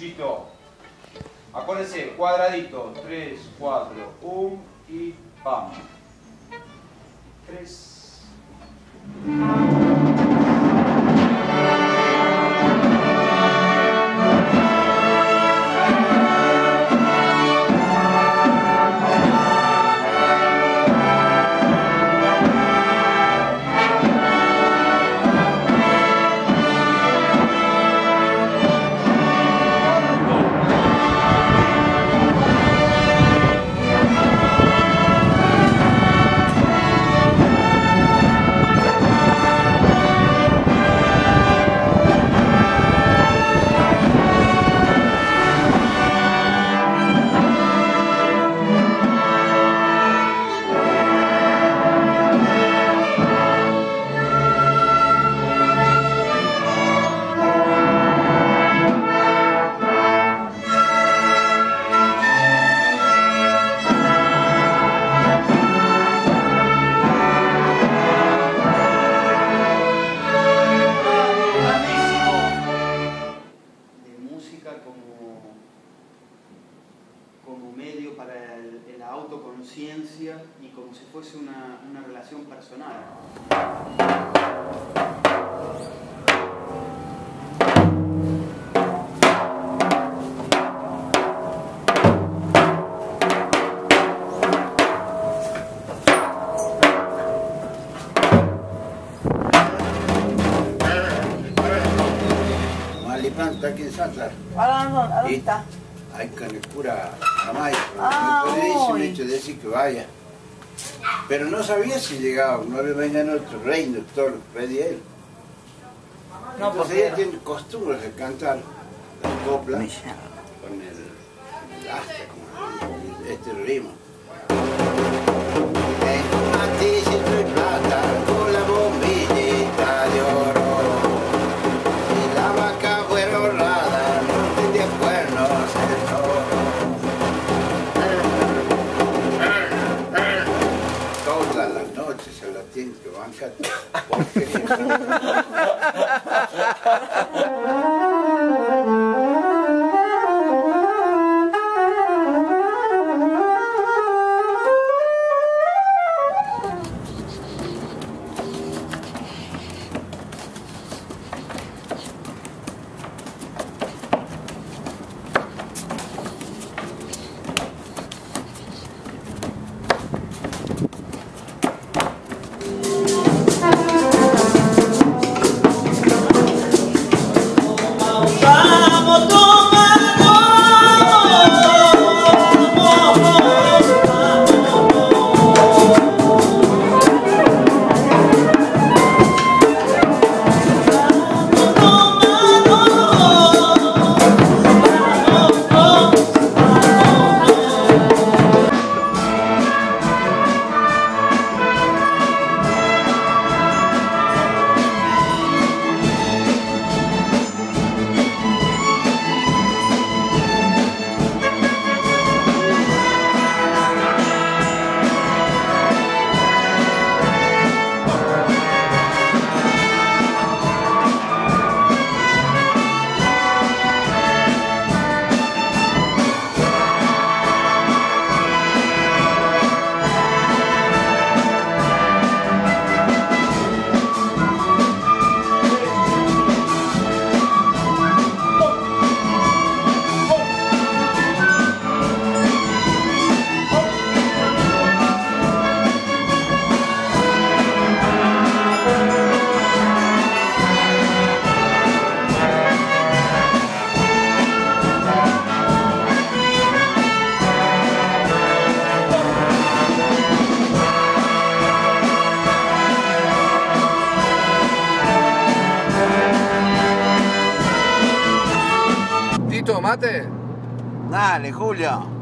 listo. Acuérdense, cuadradito, 3, 4, 1 y pam. 3. Como, como medio para la autoconciencia y como si fuese una, una relación personal. Santlar. ¿A dónde, a dónde está? Hay con el cura Jamaica. Ah, me me hecho decir que vaya. Pero no sabía si llegaba, no le vengan otro reino, todo lo que pedía él. No, Entonces porque... ella tiene costumbre de cantar la copla con el, el asta, con el- este ritmo. Tiene Dale, Julio.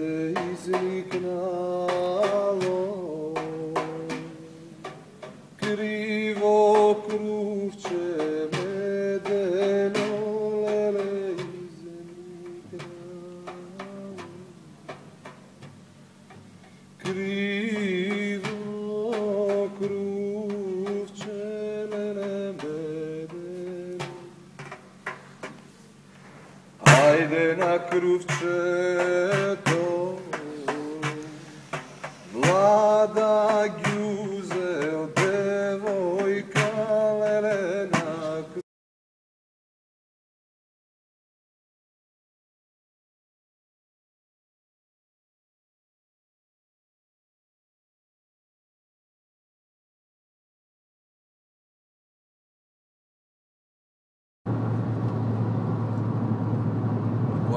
De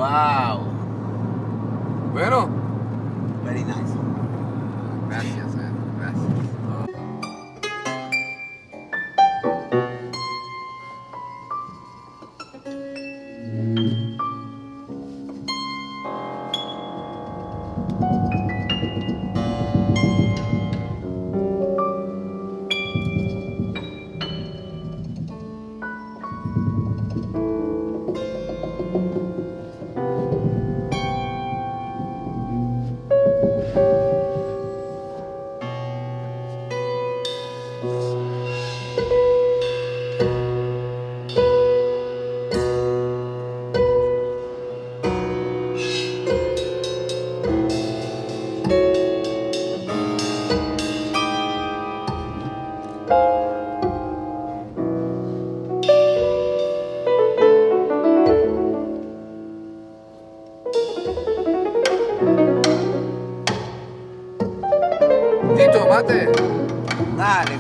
Wow. Bueno, Very nice. gracias, eh, gracias. Τι το μάτι; Να, η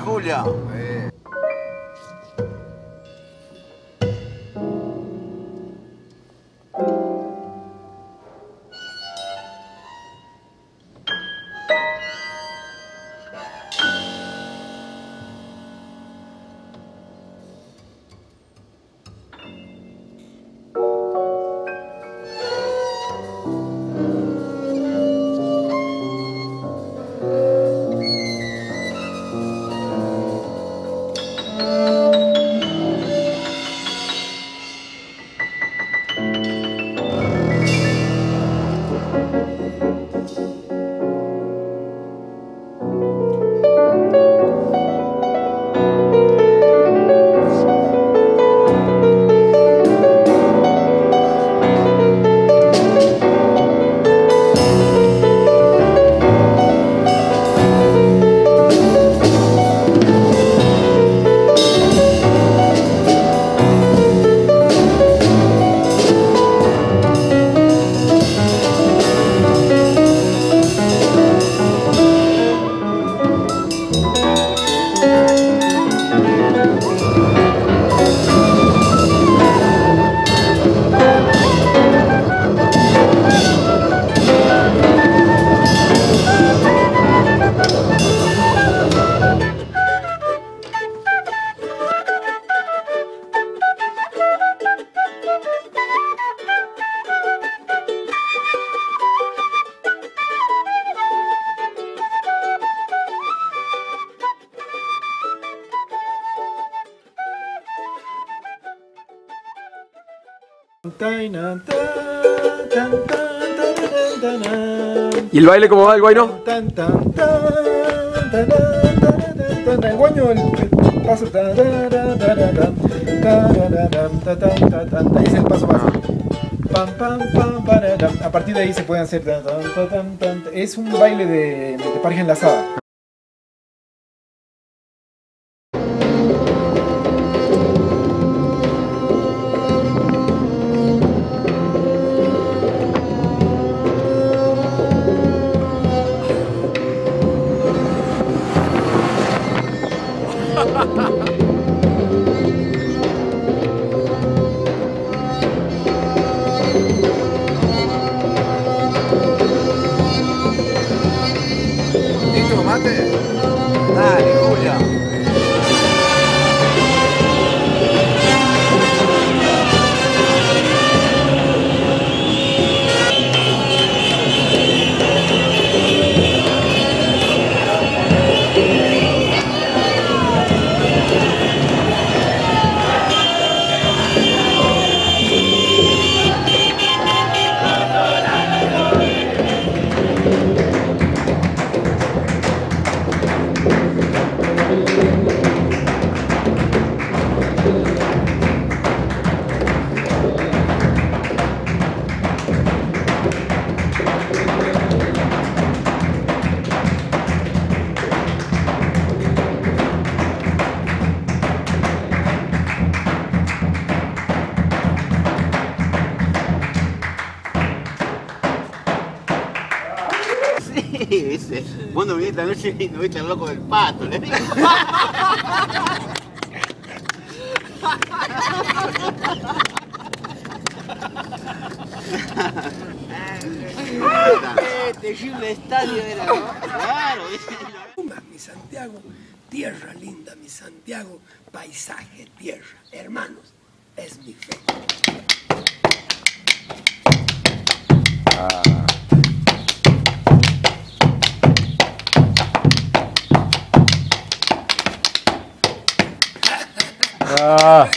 ¿Y el baile cómo va el guayno? El guaño, el, paso. es el paso básico. A partir de ahí se pueden hacer. Es un baile de, de pareja enlazada. Vos no viniste anoche y no viste al loco del pato, le digo. Qué terrible estadio era. Claro, Mi Santiago, tierra linda, mi Santiago, paisaje, tierra, hermanos, es mi fe. Uh.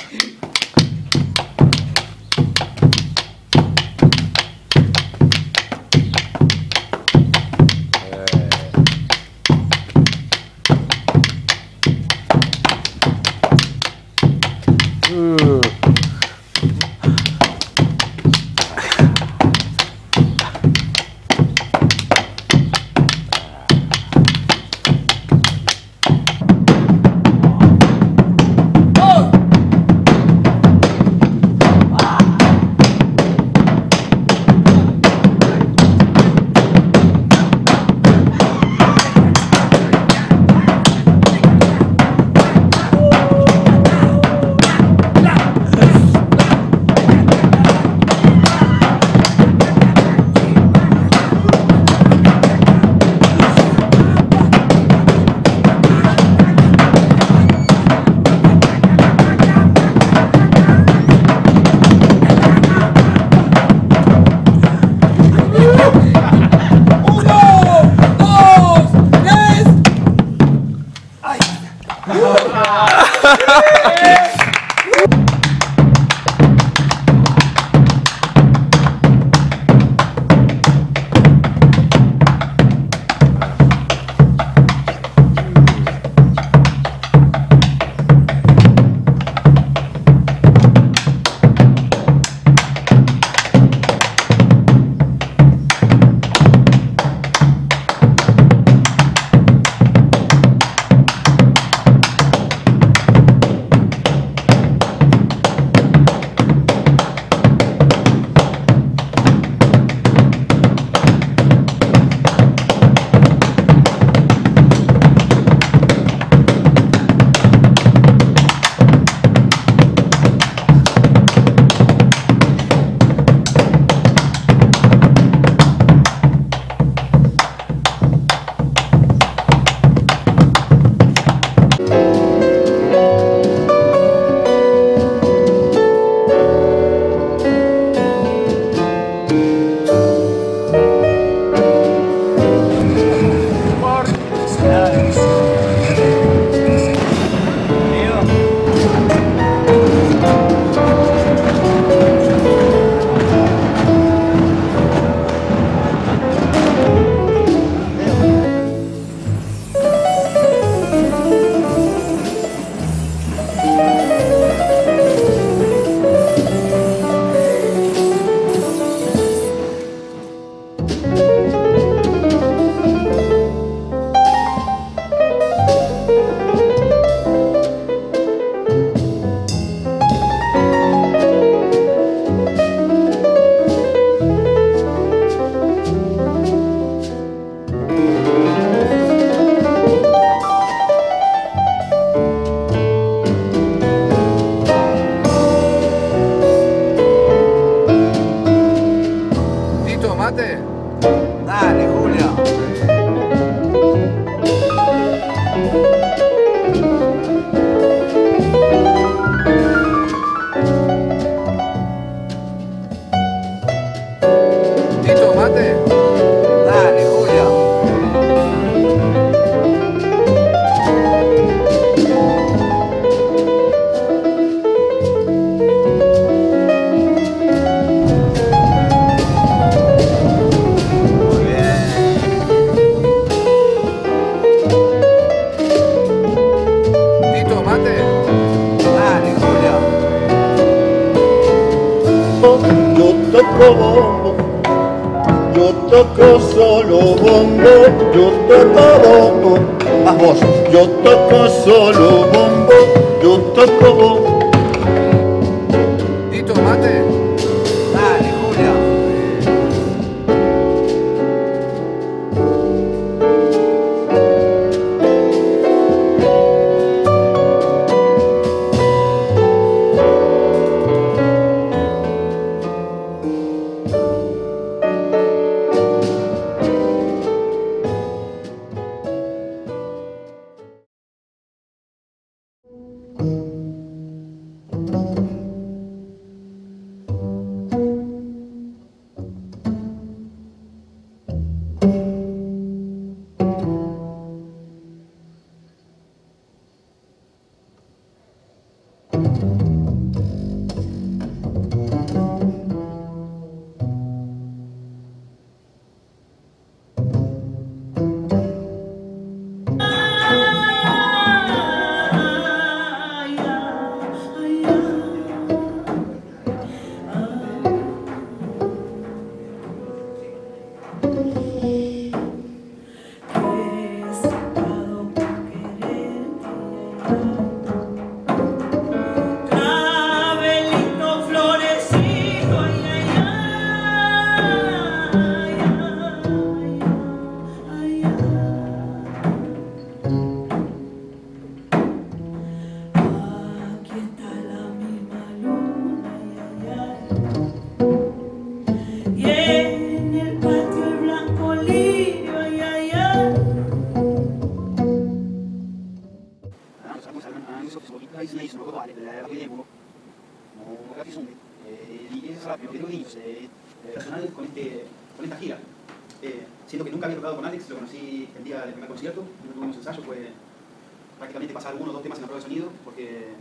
Prácticamente pasar uno o dos temas en la prueba de sonido, porque eh,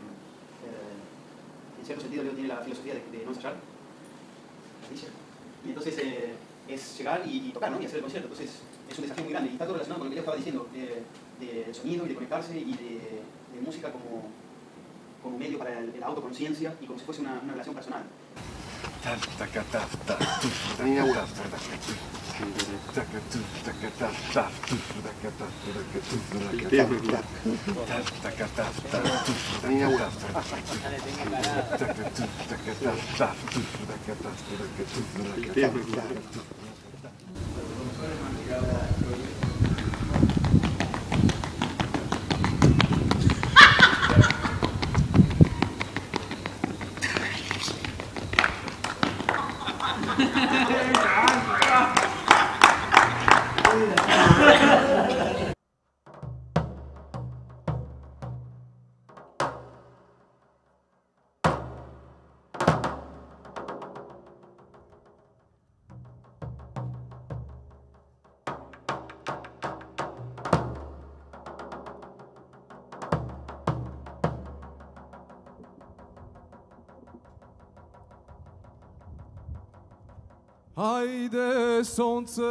en cierto sentido Leo tiene la filosofía de, de no ensayar. Y entonces eh, es llegar y, tocar, ¿no? Y hacer el concierto. Entonces es un desafío muy grande y está todo relacionado con lo que Leo estaba diciendo, de, de sonido y de conectarse y de, música como, como medio para el autoconciencia y como si fuese una, una relación personal. Gracias. Haydi sonce